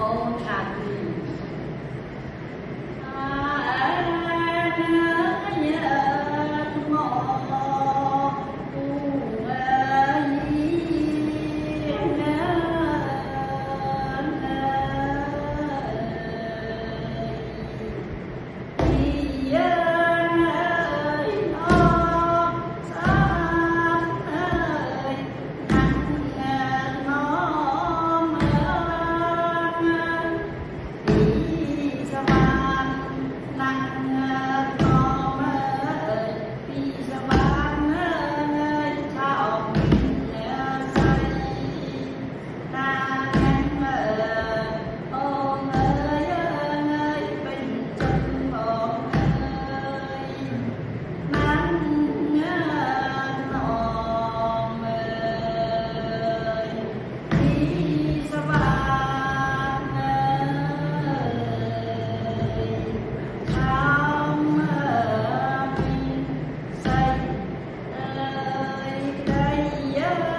Om Shanti. together.